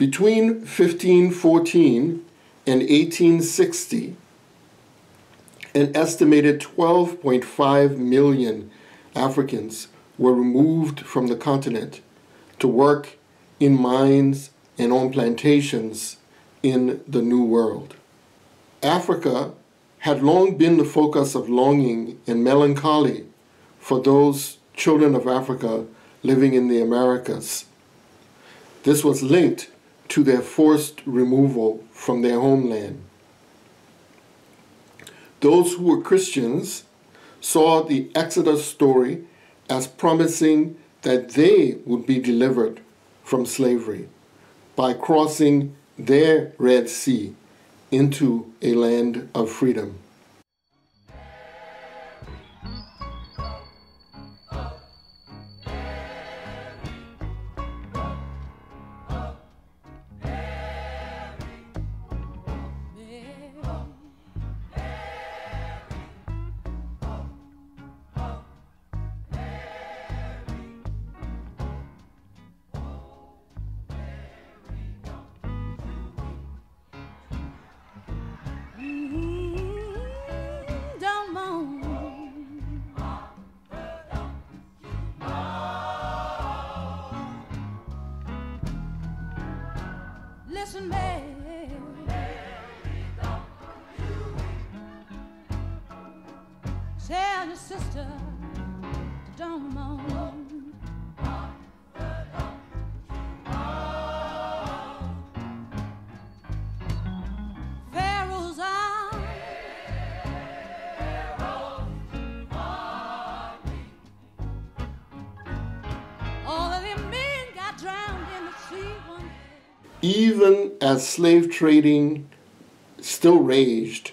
Between 1514 and 1860, an estimated 12.5 million Africans were removed from the continent to work in mines and on plantations in the New World. Africa had long been the focus of longing and melancholy for those children of Africa living in the Americas. This was linked to their forced removal from their homeland. Those who were Christians saw the Exodus story as promising that they would be delivered from slavery by crossing their Red Sea into a land of freedom. Listen, babe. Tell your sister to don't moan. Even as slave trading still raged,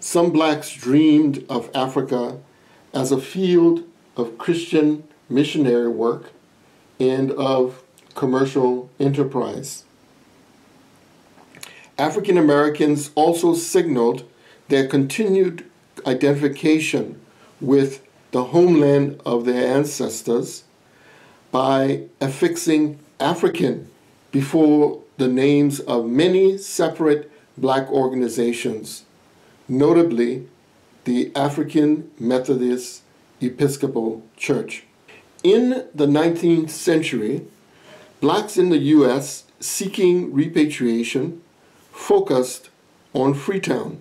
some blacks dreamed of Africa as a field of Christian missionary work and of commercial enterprise. African Americans also signaled their continued identification with the homeland of their ancestors by affixing African before the names of many separate black organizations, notably the African Methodist Episcopal Church. In the 19th century, blacks in the U.S. seeking repatriation focused on Freetown.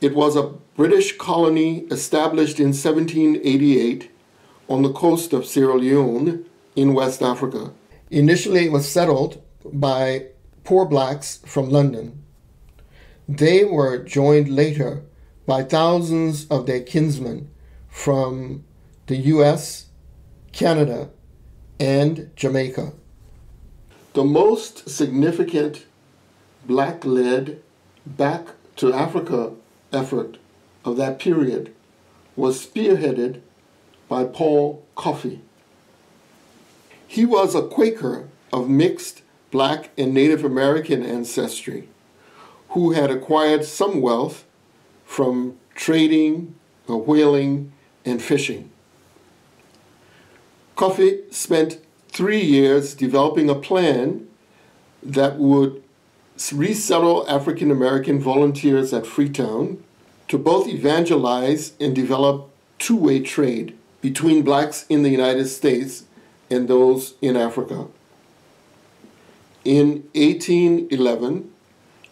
It was a British colony established in 1788 on the coast of Sierra Leone in West Africa. Initially, it was settled by poor blacks from London. They were joined later by thousands of their kinsmen from the US, Canada, and Jamaica. The most significant black led back to Africa effort of that period was spearheaded by Paul Cuffe. He was a Quaker of mixed black and Native American ancestry who had acquired some wealth from trading, uh, whaling, and fishing. Cuffe spent three years developing a plan that would resettle African American volunteers at Freetown to both evangelize and develop two way trade between blacks in the United States and those in Africa. In 1811,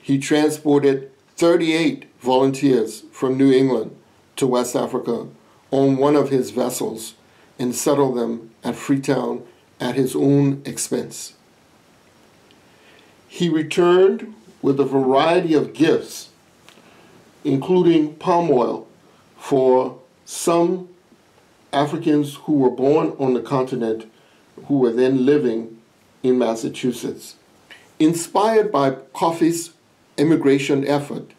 he transported 38 volunteers from New England to West Africa on one of his vessels and settled them at Freetown at his own expense. He returned with a variety of gifts, including palm oil for some Africans who were born on the continent who were then living in Massachusetts. Inspired by Cuffe's immigration effort,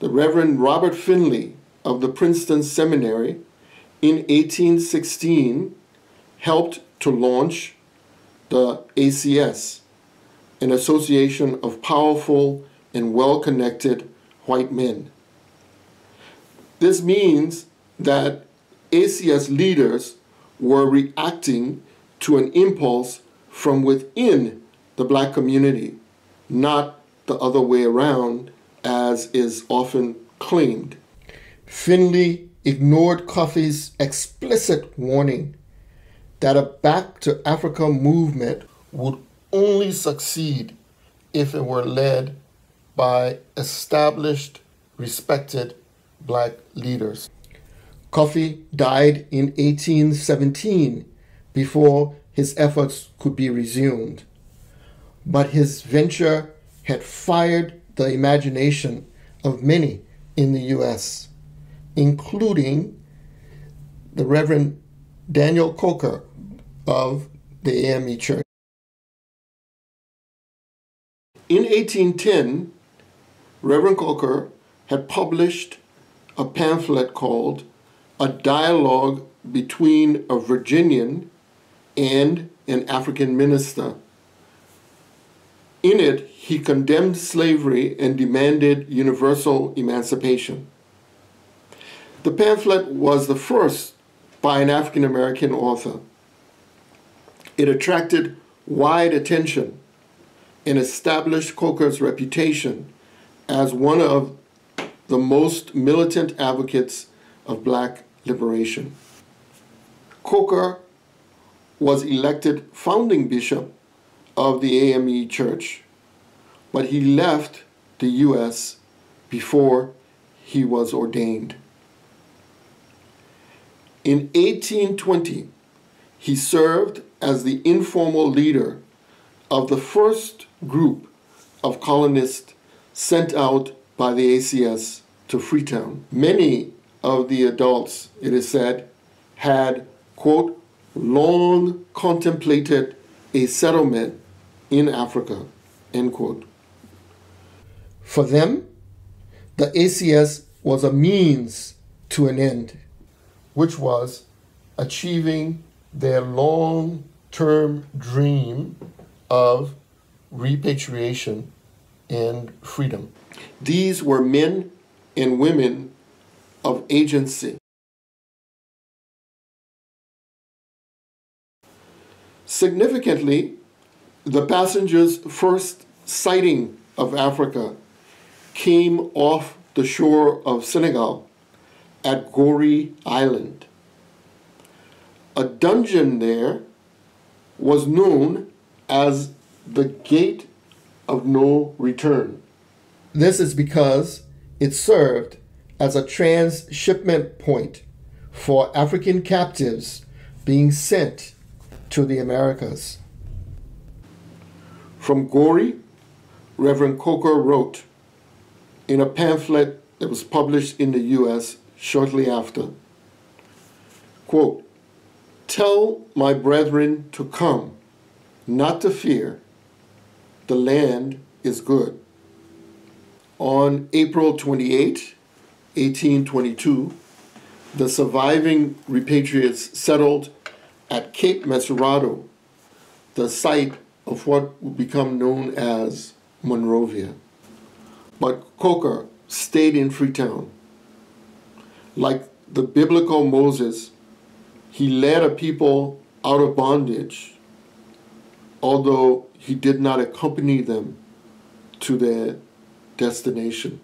the Reverend Robert Finley of the Princeton Seminary in 1816 helped to launch the ACS, an association of powerful and well connected white men. This means that ACS leaders were reacting to an impulse from within the black community, not the other way around, as is often claimed. Finley ignored Cuffe's explicit warning that a Back to Africa movement would only succeed if it were led by established, respected black leaders. Coffey died in 1817 before his efforts could be resumed. But his venture had fired the imagination of many in the U.S., including the Reverend Daniel Coker of the AME Church. In 1810, Reverend Coker had published a pamphlet called A Dialogue Between a Virginian and an African Minister. In it, he condemned slavery and demanded universal emancipation. The pamphlet was the first by an African American author. It attracted wide attention and established Coker's reputation as one of the most militant advocates of black liberation. Coker was elected founding bishop of the AME Church, but he left the U.S. before he was ordained. In 1820, he served as the informal leader of the first group of colonists sent out by the ACS to Freetown. Many of the adults, it is said, had, quote, long contemplated a settlement in Africa, end quote. For them, the ACS was a means to an end, which was achieving their long term dream of repatriation and freedom. These were men and women of agency. Significantly, the passengers' first sighting of Africa came off the shore of Senegal at Gorée Island. A dungeon there was known as the Gate of No Return. This is because it served as a transshipment point for African captives being sent to the Americas. From Gorée, Reverend Coker wrote in a pamphlet that was published in the U.S. shortly after, quote, Tell my brethren to come, not to fear. The land is good. On April 28, 1822, the surviving repatriates settled at Cape Mesurado, the site of what would become known as Monrovia. But Coker stayed in Freetown. Like the biblical Moses, he led a people out of bondage, although he did not accompany them to their destination.